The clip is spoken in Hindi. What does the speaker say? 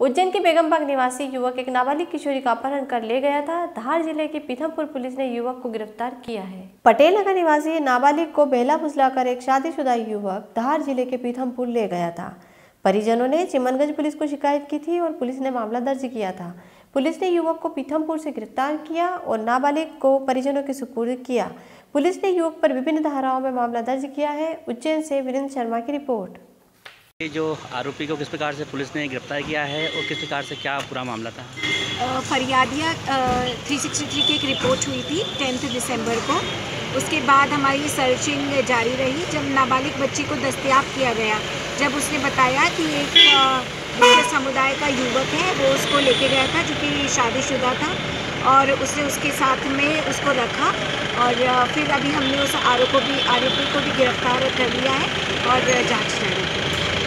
उज्जैन के बेगमबाग निवासी युवक एक नाबालिग किशोरी का अपहरण कर ले गया था। धार ज़िले के पीथमपुर पुलिस ने युवक को गिरफ़्तार किया है। पटेल नगर निवासी नाबालिग को बेला फुसलाकर एक शादीशुदा युवक धार ज़िले के पीथमपुर ले गया था। परिजनों ने चिमनगंज पुलिस को शिकायत की थी और पुलिस ने मामला दर्ज किया था। पुलिस ने युवक को पीथमपुर से गिरफ़्तार किया और नाबालिग को परिजनों के सुपुर्द किया। पुलिस ने युवक पर विभिन्न धाराओं में मामला दर्ज किया है। उज्जैन से वीरेंद्र शर्मा की रिपोर्ट। ये जो आरोपी को किस प्रकार से पुलिस ने गिरफ़्तार किया है और किस प्रकार से क्या पूरा मामला था? फरियादिया थ्री सिक्सटी थ्री की एक रिपोर्ट हुई थी टेंथ दिसंबर को। उसके बाद हमारी सर्चिंग जारी रही जब नाबालिग बच्ची को दस्तियाब किया गया। जब उसने बताया कि एक समुदाय का युवक है, वो उसको लेके गया था जो कि शादीशुदा था और उसने उसके साथ में उसको रखा और फिर अभी हमने उस आरोप भी, आरोपी को भी गिरफ़्तार कर लिया है और जाँच जारी